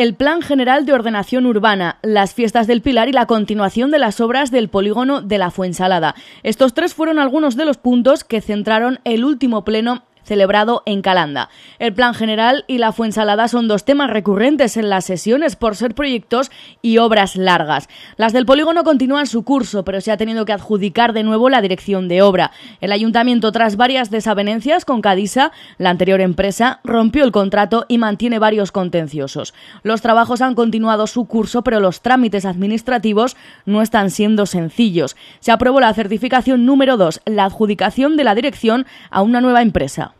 el Plan General de Ordenación Urbana, las fiestas del Pilar y la continuación de las obras del polígono de la Fuensalada. Estos tres fueron algunos de los puntos que centraron el último pleno celebrado en Calanda. El plan general y la fuensalada son dos temas recurrentes en las sesiones por ser proyectos y obras largas. Las del polígono continúan su curso, pero se ha tenido que adjudicar de nuevo la dirección de obra. El ayuntamiento, tras varias desavenencias con Cadisa, la anterior empresa, rompió el contrato y mantiene varios contenciosos. Los trabajos han continuado su curso, pero los trámites administrativos no están siendo sencillos. Se aprobó la certificación número 2, la adjudicación de la dirección a una nueva empresa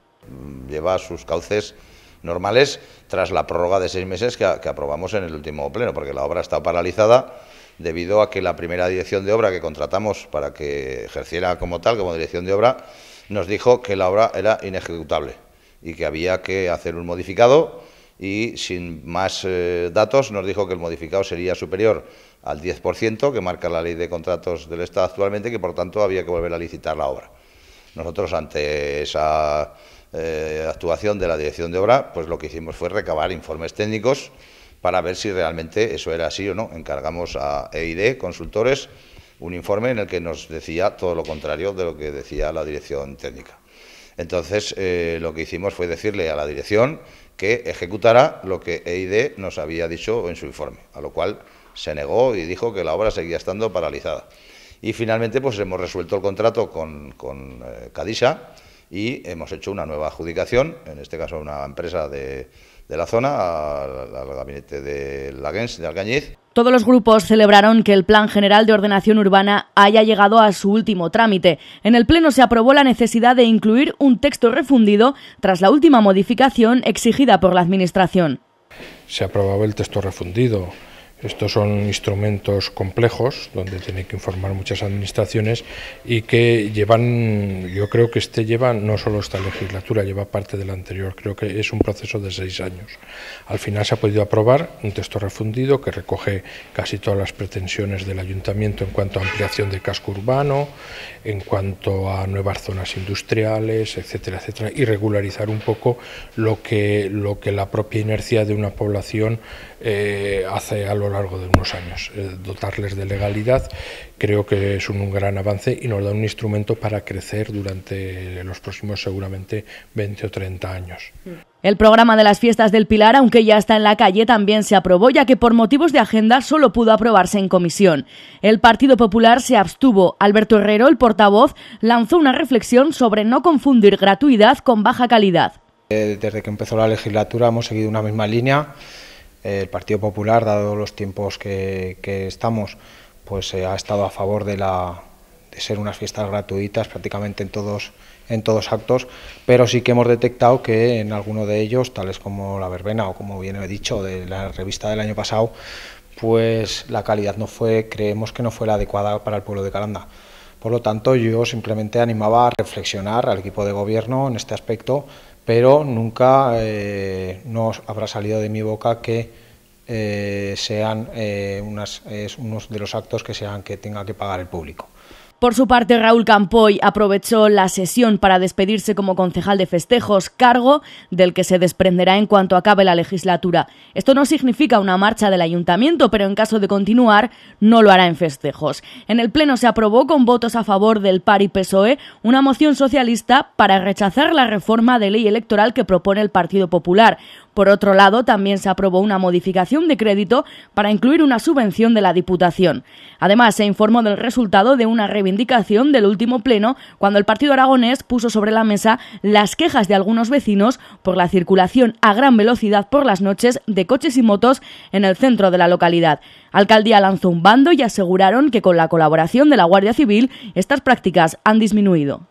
lleva sus cauces normales tras la prórroga de seis meses que, aprobamos en el último pleno, porque la obra está paralizada debido a que la primera dirección de obra que contratamos para que ejerciera como tal, como dirección de obra, nos dijo que la obra era inejecutable y que había que hacer un modificado y sin más eh, datos nos dijo que el modificado sería superior al 10% que marca la ley de contratos del Estado actualmente y que por tanto había que volver a licitar la obra. Nosotros ante esa eh, actuación de la dirección de obra, pues lo que hicimos fue recabar informes técnicos para ver si realmente eso era así o no. Encargamos a EID, consultores, un informe en el que nos decía todo lo contrario de lo que decía la dirección técnica. Entonces, eh, lo que hicimos fue decirle a la dirección que ejecutara lo que EID nos había dicho en su informe, a lo cual se negó y dijo que la obra seguía estando paralizada. Y finalmente, pues hemos resuelto el contrato con, con eh, Cadisa y hemos hecho una nueva adjudicación, en este caso a una empresa de, de la zona, al, gabinete de Laguens, de Algañiz. Todos los grupos celebraron que el Plan General de Ordenación Urbana haya llegado a su último trámite. En el Pleno se aprobó la necesidad de incluir un texto refundido tras la última modificación exigida por la Administración. Se aprobaba el texto refundido estos son instrumentos complejos donde tienen que informar muchas administraciones y que llevan, yo creo que este lleva no solo esta legislatura, lleva parte de la anterior, creo que es un proceso de seis años. Al final se ha podido aprobar un texto refundido que recoge casi todas las pretensiones del ayuntamiento en cuanto a ampliación de casco urbano, en cuanto a nuevas zonas industriales, etcétera, etcétera, y regularizar un poco lo que, lo que la propia inercia de una población eh, hace a lo largo de unos años. Eh, dotarles de legalidad creo que es un, gran avance y nos da un instrumento para crecer durante los próximos seguramente 20 o 30 años. El programa de las fiestas del Pilar, aunque ya está en la calle, también se aprobó, ya que por motivos de agenda solo pudo aprobarse en comisión. El Partido Popular se abstuvo. Alberto Herrero, el portavoz, lanzó una reflexión sobre no confundir gratuidad con baja calidad. Eh, desde que empezó la legislatura hemos seguido una misma línea el Partido Popular, dado los tiempos que, estamos, pues eh, ha estado a favor de, la, ser unas fiestas gratuitas prácticamente en todos, en todos actos, pero sí que hemos detectado que en alguno de ellos, tales como la verbena o como bien he dicho de la revista del año pasado, pues la calidad no fue, creemos que no fue la adecuada para el pueblo de Calanda. Por lo tanto, yo simplemente animaba a reflexionar al equipo de gobierno en este aspecto pero nunca eh, no habrá salido de mi boca que eh, sean eh, unas, unos de los actos que sean que tenga que pagar el público. Por su parte, Raúl Campoy aprovechó la sesión para despedirse como concejal de festejos, cargo del que se desprenderá en cuanto acabe la legislatura. Esto no significa una marcha del ayuntamiento, pero en caso de continuar, no lo hará en festejos. En el Pleno se aprobó con votos a favor del PAR y PSOE una moción socialista para rechazar la reforma de ley electoral que propone el Partido Popular. Por otro lado, también se aprobó una modificación de crédito para incluir una subvención de la Diputación. Además, se informó del resultado de una reivindicación del último pleno cuando el Partido Aragonés puso sobre la mesa las quejas de algunos vecinos por la circulación a gran velocidad por las noches de coches y motos en el centro de la localidad. Alcaldía lanzó un bando y aseguraron que con la colaboración de la Guardia Civil estas prácticas han disminuido.